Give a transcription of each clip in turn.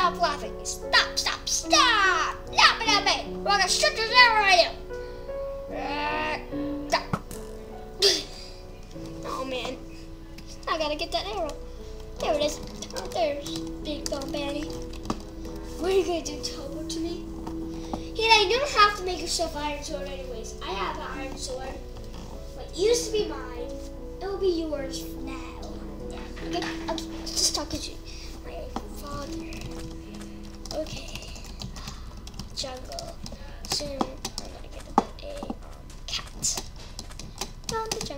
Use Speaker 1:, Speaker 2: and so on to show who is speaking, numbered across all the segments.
Speaker 1: stop laughing. Stop, stop, stop! It at me! We're gonna shoot this arrow at you! Oh man. I gotta get that arrow. There it is. Oh, there's Big Bone Batty. What are you gonna do? Teleport to me? Yeah, you don't have to make yourself Iron Sword anyways. I have an Iron Sword. What used to be mine, it will be yours now. Okay, I'll just talk to you.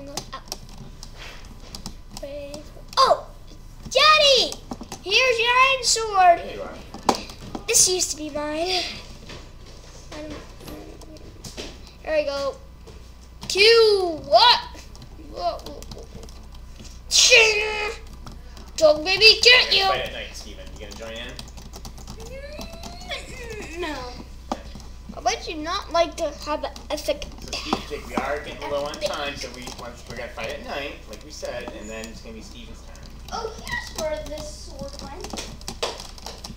Speaker 1: From the jungle. Out. Oh! Daddy! Here's your iron sword!
Speaker 2: There you are.
Speaker 1: This used to be mine. Um, There we go. Q, what? Ching! Dog baby, get you!
Speaker 2: Fight at night, Steven. You gonna join in?
Speaker 1: No. I you not like to have an epic.
Speaker 2: So we are getting low on time, so we once we're gonna fight at night, like we said, and then it's gonna be Steven's turn.
Speaker 1: Oh, here's where this sword went.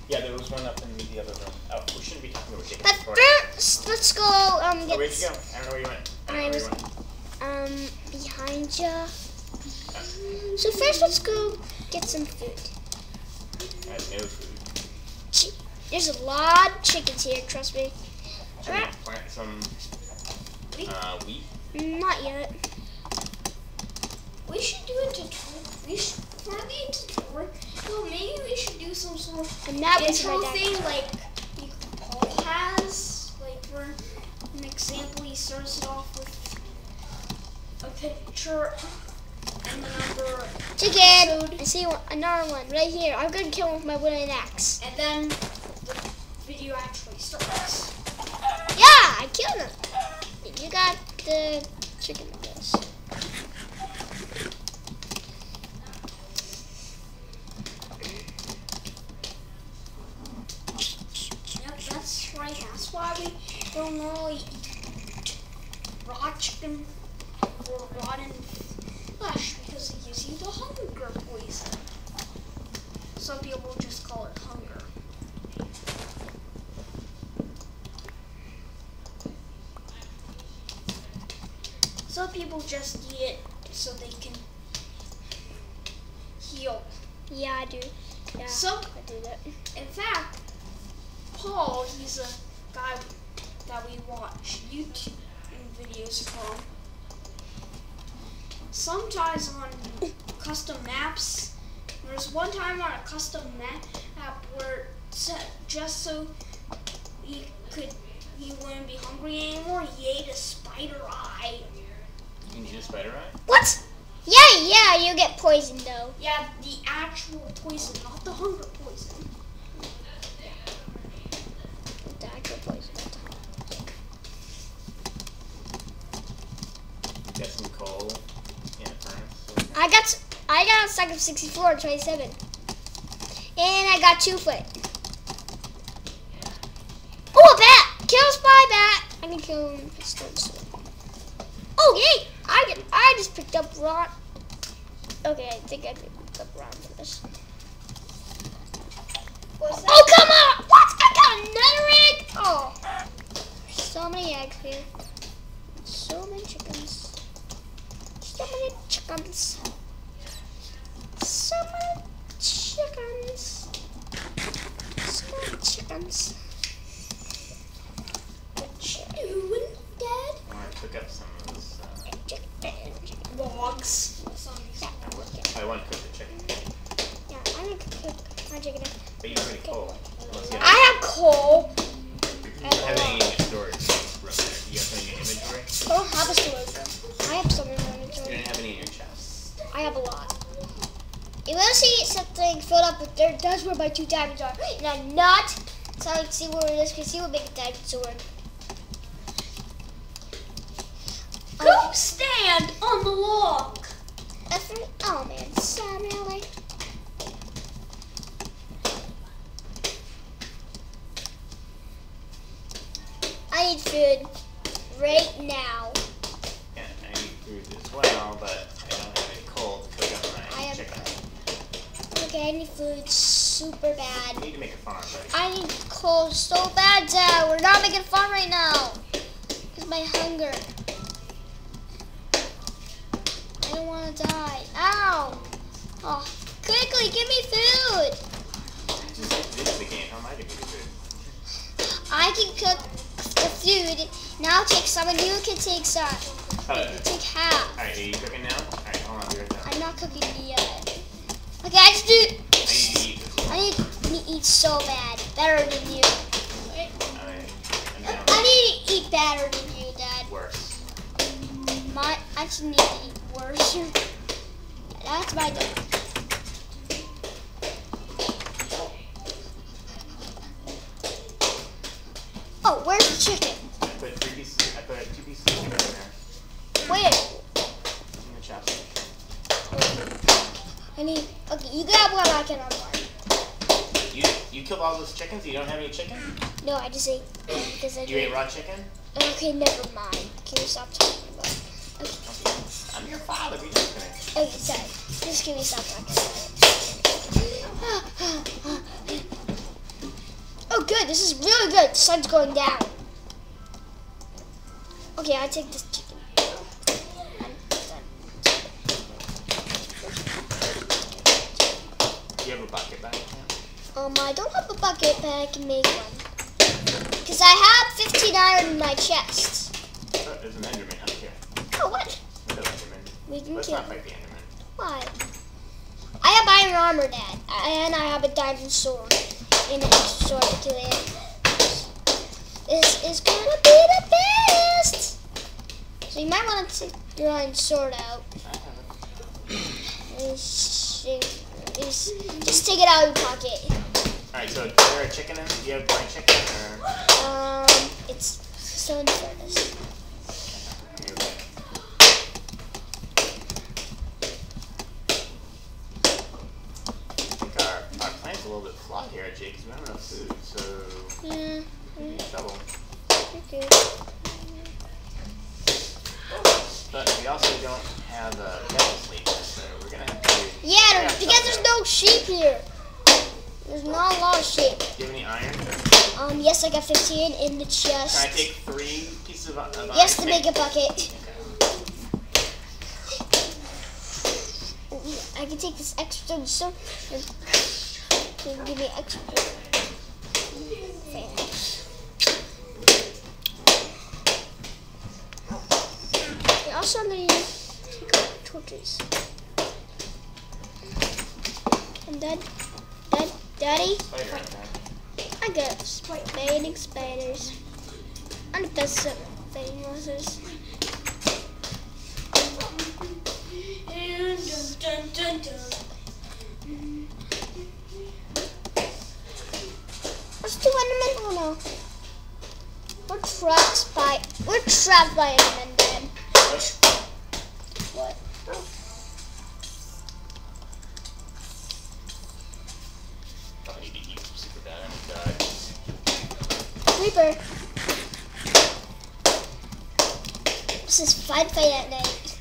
Speaker 2: Yeah, there was one up in the other room. Oh, we shouldn't be talking about.
Speaker 1: But first, let's go um
Speaker 2: Oh,
Speaker 1: get
Speaker 2: where'd you go? I don't know where you went. I don't know where you went.
Speaker 1: um behind ya. So first, let's go get some food.
Speaker 2: I have no food.
Speaker 1: There's a lot of chickens here. Trust me.
Speaker 2: Should we plant some uh, wheat?
Speaker 1: Not yet.
Speaker 3: We should do a tutorial. We should, for the tutorial, well, maybe we should do some sort of
Speaker 1: I'm not with
Speaker 3: intro
Speaker 1: my
Speaker 3: thing like Paul has. Like, for an example, he starts it off with a picture and the number,
Speaker 1: Chicken.
Speaker 3: episode.
Speaker 1: I see one, another one right here. I'm gonna kill him with my wooden axe.
Speaker 3: and then the video actually starts.
Speaker 1: I killed him. You got the chicken.
Speaker 3: Yep, that's right. That's why we don't normally eat raw chicken or rotten flesh because it gives you the hunger poison. Some people just call it hunger. Some people just eat it so they can heal.
Speaker 1: Yeah, I do. Yeah,
Speaker 3: Some
Speaker 1: I do that.
Speaker 3: in fact, Paul, he's a guy that we watch YouTube videos from. Sometimes on custom maps, there's one time on a custom map where just so he could, he wouldn't be hungry anymore, he ate a spider eye.
Speaker 2: You can eat a spider eye?
Speaker 1: What? Yeah, yeah, you get poisoned though.
Speaker 3: Yeah, the actual poison, not the hunger poison.
Speaker 1: The actual poison.
Speaker 2: Get some coal in a furnace.
Speaker 1: I got s- I got a stack of 64 and 27. And I got two foot. Oh, a bat! Kill spy bat! I can kill him. with stone. Oh, yay! I get, I just picked up rock. Okay, I think I picked up rock for this.
Speaker 3: What's that?
Speaker 1: Oh, come on! What? I got another egg! Oh. So many eggs here. So many chickens. So many chickens.
Speaker 2: I have
Speaker 1: a lot. You will see something filled up with dirt. That's where my two diamonds are. And I'm not telling see where it is because he will make a diamond sword.
Speaker 3: Go stand on the log.
Speaker 1: Effort. Oh man, sad really. I need food right now.
Speaker 2: Yeah, I need food as well, but
Speaker 1: Okay, food super bad.
Speaker 2: need to make a farm, buddy.
Speaker 1: I need clothes so bad, Dad. We're not making fun right now. It's my hunger. I don't want to die. Ow! Oh, quickly, give me food.
Speaker 2: This is the game. How am I gonna do food?
Speaker 1: I can cook the food. Now take some, and you can take some.
Speaker 2: Uh,
Speaker 1: Take half.
Speaker 2: Alright, are you cooking now? Alright, hold on, right.
Speaker 1: I'm not cooking yet. Okay, I just do.
Speaker 2: I need to eat.
Speaker 1: I need to eat so bad, better than you.
Speaker 2: Alright, I'm.
Speaker 1: I need to eat better than you, Dad.
Speaker 2: Worse.
Speaker 1: My, I just need to eat worse. That's my dad. Oh, where's the chicken?
Speaker 2: I put three pieces, I put two pieces of chicken in there.
Speaker 1: Wait,
Speaker 2: In the chopstick.
Speaker 1: I need. You grab one, I can one.
Speaker 2: You you killed all those chickens? You don't have any chicken?
Speaker 1: No, I just ate because I
Speaker 2: You ate raw chicken?
Speaker 1: Okay, never mind. Can you stop talking about? it?
Speaker 2: Okay. I'm your father. Be listening.
Speaker 1: Okay, sorry. Just give me stop talking. Oh, good. This is really good. The sun's going down. Okay, I take this chicken. I'm done.
Speaker 2: Do you have a bucket there?
Speaker 1: Um, I don't have a bucket, but I can make one. Because I have 15 iron in my chest.
Speaker 2: Oh, there's an Enderman up here.
Speaker 1: Oh, what?
Speaker 2: Enderman.
Speaker 1: We can
Speaker 2: Let's
Speaker 1: kill
Speaker 2: not fight the Enderman.
Speaker 1: Why? I have iron armor, Dad. And I have a diamond sword. And an extra sword to kill it. This is gonna be the best! So you might want to take your iron sword out.
Speaker 2: I have it.
Speaker 1: Just, just, take it out of your pocket.
Speaker 2: Alright, so is there a chicken in? Do you have fried chicken or?
Speaker 1: Um, it's still in the furnace.
Speaker 2: Our, our plan's a little bit flawed here, Jake, because we don't have enough food, so
Speaker 1: Yeah,
Speaker 2: we're in trouble.
Speaker 1: okay.
Speaker 2: But we also don't have a cattle sleep, so we're gonna have to.
Speaker 1: Yeah, because there's no sheep here. There's not a lot of sheep.
Speaker 2: Do you have any iron?
Speaker 1: Um, yes, I got 15 in the chest.
Speaker 2: Can I take three pieces of, of iron?
Speaker 1: Yes, to make a bucket. I can take this extra so can give me extra. I also need to take out torches. Dad, dad, daddy,
Speaker 2: Spider in there.
Speaker 1: I got fighting spiders. I'm the best at fighting monsters.
Speaker 3: Dun, dun, dun.
Speaker 1: Let's do Enderman. Oh no. We're trapped by we're trapped by Enderman then. What? This is fun fight at night.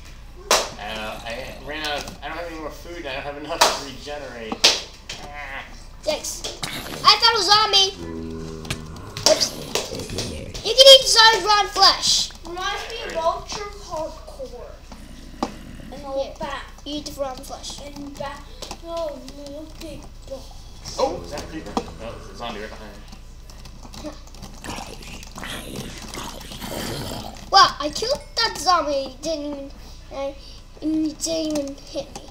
Speaker 2: Uh, I ran out of. I don't have any more food. and I don't have enough to regenerate. Ah.
Speaker 1: Thanks. I found a zombie. Whoops. You can eat zombie raw flesh.
Speaker 3: Reminds me of Ultra Hardcore. And a
Speaker 1: Here.
Speaker 3: bat.
Speaker 1: You eat the raw flesh.
Speaker 3: And bat. Oh, little big dog.
Speaker 2: Oh, is that a creeper? No, it's a zombie right behind.
Speaker 1: Wow, I killed that zombie. He didn't even, uh, he didn't even hit me.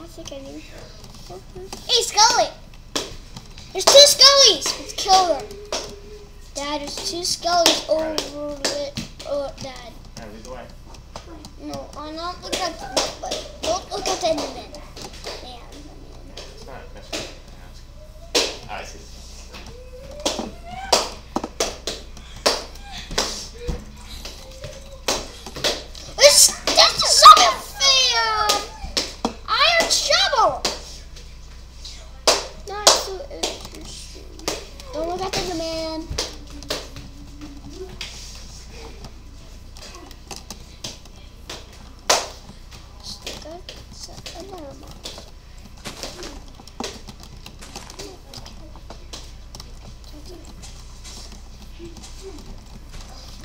Speaker 1: I think I. Hey, Scully! There's two Scullys! Let's kill them. Dad, there's two Scullys over it. Oh, Dad.
Speaker 2: Alright, lead the way.
Speaker 1: No, I'm not look at no, but don't look at the Enderman.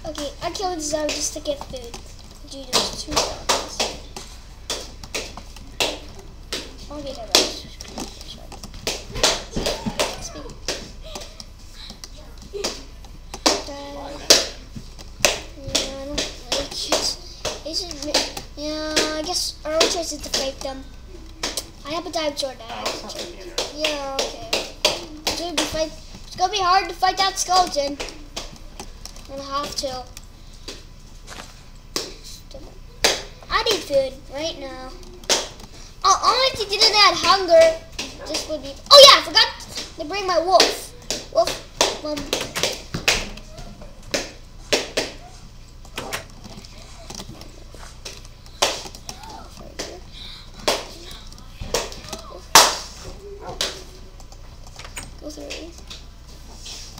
Speaker 1: Okay, I killed Zara just to get food. Do those two zombies. I'll get that right. Uh, yeah, I don't like it. It's yeah, I guess our only choice is to fight them. I have a dive sword now.
Speaker 2: It's not like the internet.
Speaker 1: Yeah, okay. It's gonna be fight. It's gonna be hard to fight that skeleton. I'm gonna have to. I need food right now. Oh, only if you didn't add hunger, this would be. Oh yeah, I forgot to bring my wolf. Wolf. Um, Go through.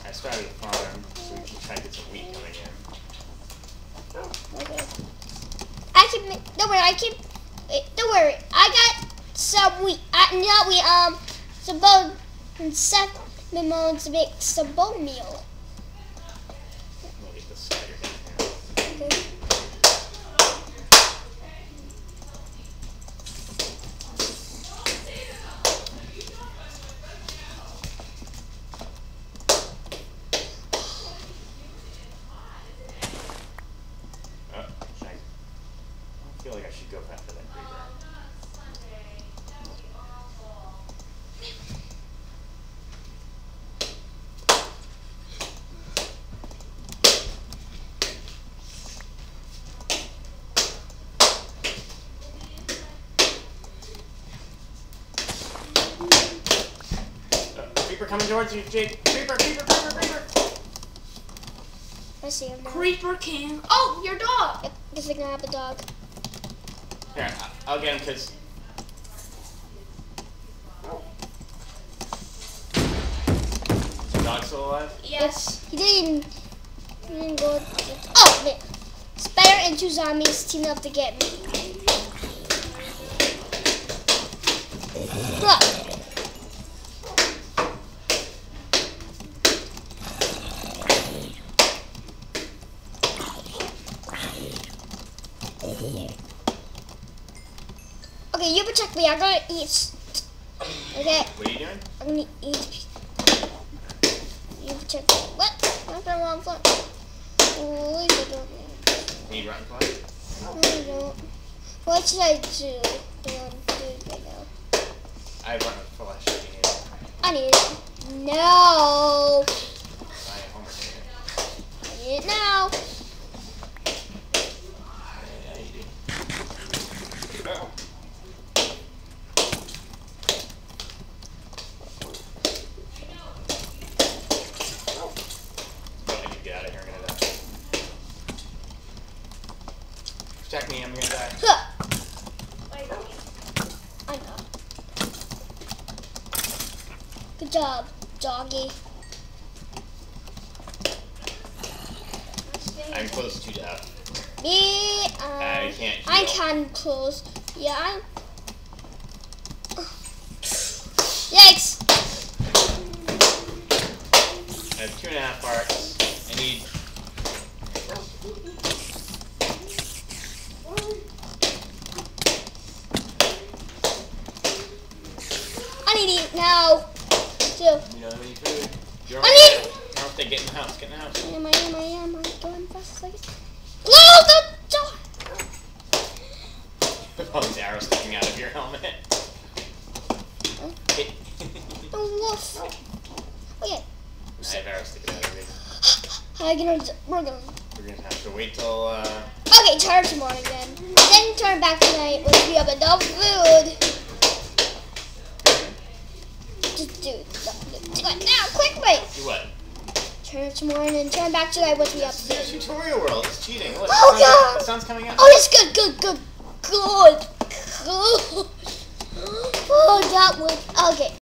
Speaker 2: I started a farm so we can try to get some wheat coming in.
Speaker 1: Oh, Okay. I can make. Don't worry. I can. Wait, don't worry. I got some wheat. I no we um some bone and memo to make some bone meal.
Speaker 2: Don't feel like I should go after that creeper. Uh, creeper coming towards you, Jake. Creeper, creeper, creeper, creeper.
Speaker 1: I see him now.
Speaker 3: Creeper King. Oh, your dog.
Speaker 1: Yep. Guess I can have a dog.
Speaker 2: Here, I- I'll get him because. Is the dog still alive?
Speaker 3: Yes.
Speaker 1: He didn't. He didn't go. Oh man! Spider and two zombies team up to get me. Look. Okay, you protect me. I'm gonna eat. Okay,
Speaker 2: What are you doing?
Speaker 1: I'm gonna eat. You me. What? I'm the wrong foot. I don't.
Speaker 2: Need rotten fly?
Speaker 1: I don't. What should I do? Do right now.
Speaker 2: I have rotten flesh. if you need.
Speaker 1: I need it. No.
Speaker 2: I have homework to do.
Speaker 1: I need it now.
Speaker 2: Yeah, you do. Oh. Oh, I need to get out of here. I'm gonna die. Protect me. I'm gonna die.
Speaker 1: Huh. I know. Good job, doggy.
Speaker 2: I'm close to death.
Speaker 1: Me, um,
Speaker 2: I can't
Speaker 1: I
Speaker 2: heal.
Speaker 1: can close. Yeah. I'm... Yikes!
Speaker 2: I have two and a half hearts. I need.
Speaker 1: I need to eat now. Too.
Speaker 2: You know, I need food. You're
Speaker 1: I need.
Speaker 2: I don't think get in the house. Get in the house.
Speaker 1: I Am I? Am I? Am I going fast as I can? No, the door.
Speaker 2: With all these arrows sticking out of your helmet. Hit.
Speaker 1: The wolf. Okay.
Speaker 2: I have arrows sticking out of me.
Speaker 1: We're gonna.
Speaker 2: We're gonna have to wait till. Uh,
Speaker 1: Okay, turn to morning then. Then turn back tonight when we have enough food. Just do it. It now, quickly.
Speaker 2: do what?
Speaker 1: Turn to morning and turn back tonight once we have
Speaker 2: It's tutorial world. It's cheating. Look,
Speaker 1: Oh, God.
Speaker 2: the sun's coming out.
Speaker 1: Oh, that's good, good, good, good, good. Oh, that was okay.